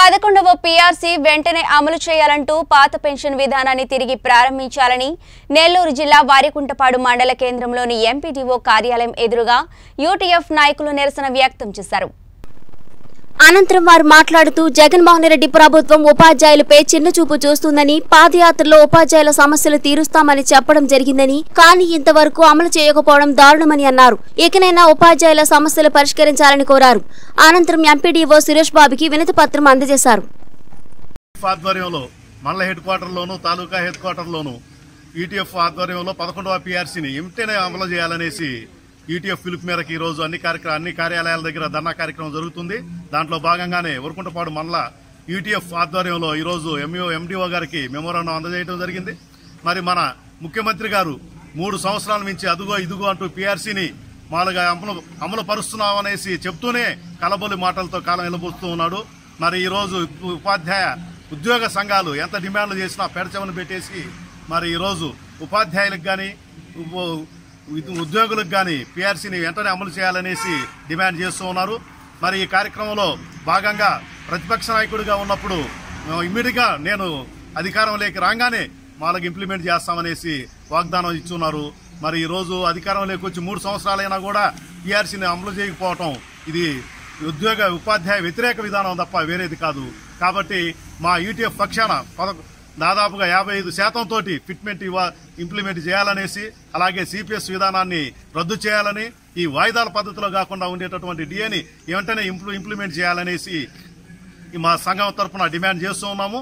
పదకొండవ పీఆర్సీ వెంటనే అమలు చేయాలంటూ పాత పెన్షన్ విధానాన్ని తిరిగి ప్రారంభించాలని నెల్లూరు జిల్లా వారికుంటపాడు మండల కేంద్రంలోని ఎంపీటీఓ కార్యాలయం ఎదురుగా యూటీఎఫ్ నాయకులు నిరసన వ్యక్తం చేశారు. అనంతరం వారు మాట్లాడుతూ జగన్మోహన్ రెడ్డి ప్రభుత్వం ఉపాధ్యాయులపై చిన్నచూపు చూస్తుందని పాదయాత్రలో ఉపాధ్యాయుల సమస్యలు తీరుస్తామని చెప్పడం జరిగిందని కానీ ఇంతవరకు అమలు చేయకపోవడం దారుణమని అన్నారు. ఇకనైనా ఉపాధ్యాయుల సమస్యలు పరిష్కరించాలని కోరారు. అనంతరం ఎంపీడీఓ సురేష్ బాబుకి వినతి పత్రం అందజేశారు. ఆధ్వర్యంలో మండల హెడ్ క్వార్టర్లోను తాలూకా హెడ్ క్వార్టర్లోను ఈటీఎఫ్ ఆధ్వర్యంలో పదకొండవ పీఆర్సీని వెంటనే అమలు చేయాలనేసి ఈటీఎఫ్ పిలుపు మేరకు ఈ రోజు అన్ని కార్యక్రమ అన్ని కార్యాలయాల దగ్గర ధర్నా కార్యక్రమం జరుగుతుంది. దాంట్లో భాగంగానే ఉరుకుంటపాడు మండల ఈటీఎఫ్ ఆధ్వర్యంలో ఈరోజు ఎంఈఓ ఎండిఓ గారికి మెమోరాండం అందజేయడం జరిగింది. మరి మన ముఖ్యమంత్రి గారు మూడు సంవత్సరాల నుంచి అదుగో ఇదుగో అంటూ పీఆర్సీని మాలుగా అమలు అమలు పరుస్తున్నామనేసి చెప్తూనే కలబొలి మాటలతో కాలం నిలబోస్తూ ఉన్నాడు. మరి ఈరోజు ఉపాధ్యాయ ఉద్యోగ సంఘాలు ఎంత డిమాండ్లు చేసినా పెడచెవను పెట్టేసి మరి ఈరోజు ఉపాధ్యాయులకు కానీ ఉద్యోగులకు కానీ పిఆర్సీని వెంటనే అమలు చేయాలనేసి డిమాండ్ చేస్తూ ఉన్నారు. మరి ఈ కార్యక్రమంలో భాగంగా ప్రతిపక్ష నాయకుడిగా ఉన్నప్పుడు ఇమ్మీడియట్గా నేను అధికారంలోకి రాగానే వాళ్ళకి ఇంప్లిమెంట్ చేస్తామనేసి వాగ్దానం ఇచ్చున్నారు. మరి ఈ రోజు అధికారంలోకి వచ్చి మూడు సంవత్సరాలైనా కూడా పీఆర్సీని అమలు చేయకపోవటం ఇది ఉద్యోగ ఉపాధ్యాయ వ్యతిరేక విధానం తప్ప వేరేది కాదు. కాబట్టి మా యూటీఎఫ్ పక్షాన పద దాదాపుగా యాభై ఐదు శాతం తోటి ఫిట్మెంట్ ఇవ్వ ఇంప్లిమెంట్ చేయాలనేసి అలాగే సిపిఎస్ విధానాన్ని రద్దు చేయాలని ఈ వాయిదాల పద్ధతిలో కాకుండా ఉండేటటువంటి డిఏని వెంటనే ఇంప్లిమెంట్ చేయాలనేసి మా సంఘం తరఫున డిమాండ్ చేస్తూ ఉన్నాము.